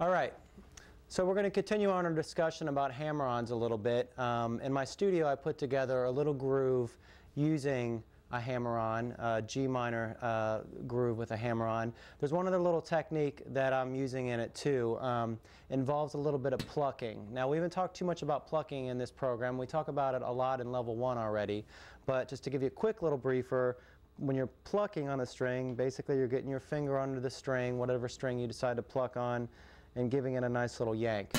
All right, so we're going to continue on our discussion about hammer-ons a little bit. Um, in my studio, I put together a little groove using a hammer-on, a G minor uh, groove with a hammer-on. There's one other little technique that I'm using in it too. Um, involves a little bit of plucking. Now we haven't talked too much about plucking in this program. We talk about it a lot in level one already. But just to give you a quick little briefer, when you're plucking on a string, basically you're getting your finger under the string, whatever string you decide to pluck on, and giving it a nice little yank,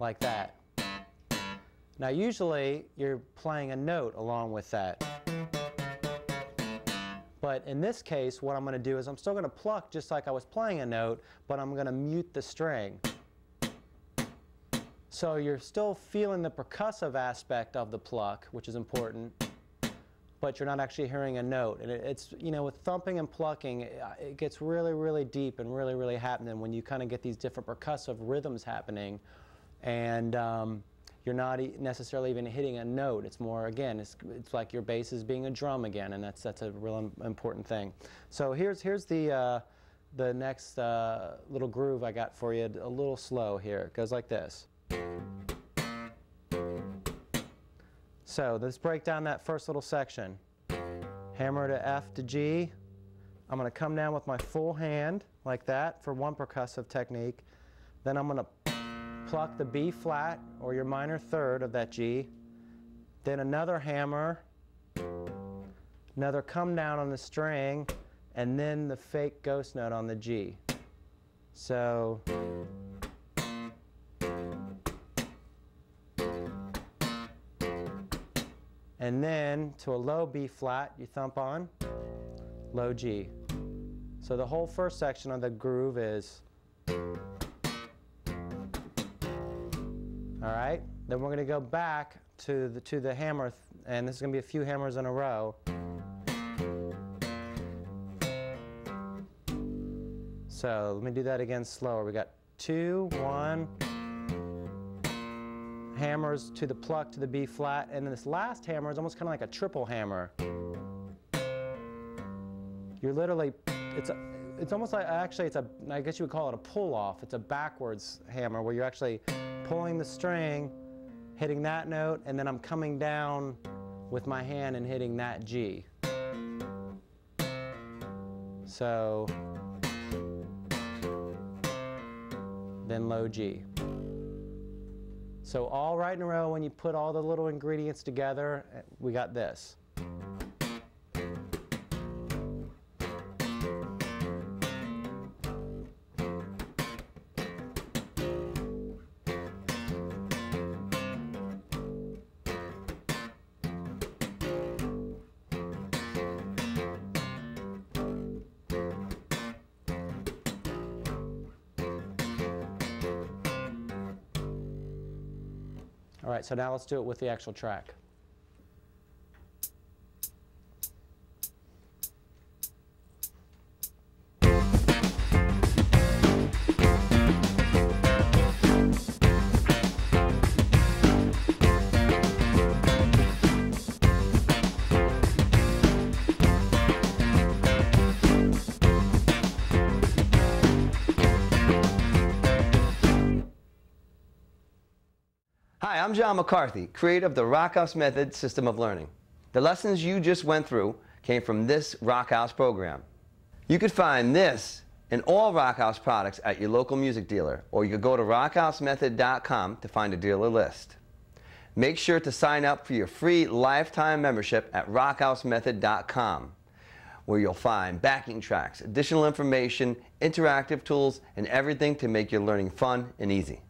like that. Now usually you're playing a note along with that. But in this case, what I'm going to do is I'm still going to pluck just like I was playing a note, but I'm going to mute the string. So you're still feeling the percussive aspect of the pluck, which is important, but you're not actually hearing a note. And it's, you know, with thumping and plucking, it gets really, really deep and really, really happening when you kind of get these different percussive rhythms happening. And um, you're not e necessarily even hitting a note. It's more, again, it's, it's like your bass is being a drum again, and that's, that's a real important thing. So here's, here's the, uh, the next uh, little groove I got for you, a little slow here. It goes like this. So let's break down that first little section. Hammer to F to G. I'm going to come down with my full hand like that for one percussive technique. Then I'm going to pluck the B flat or your minor third of that G, then another hammer, another come down on the string, and then the fake ghost note on the G. So and then to a low B flat you thump on, low G. So the whole first section of the groove is All right? Then we're going to go back to the, to the hammer, and this is going to be a few hammers in a row. So let me do that again slower. We got two, one, hammers to the pluck to the B flat, and then this last hammer is almost kind of like a triple hammer. You're literally, it's a, it's almost like, actually it's a, I guess you would call it a pull off. It's a backwards hammer where you're actually pulling the string, hitting that note, and then I'm coming down with my hand and hitting that G. So, then low G. So all right in a row, when you put all the little ingredients together, we got this. All right, so now let's do it with the actual track. I'm John McCarthy, creator of the Rockhouse Method system of learning. The lessons you just went through came from this Rockhouse program. You could find this and all Rockhouse products at your local music dealer, or you could go to rockhousemethod.com to find a dealer list. Make sure to sign up for your free lifetime membership at rockhousemethod.com, where you'll find backing tracks, additional information, interactive tools, and everything to make your learning fun and easy.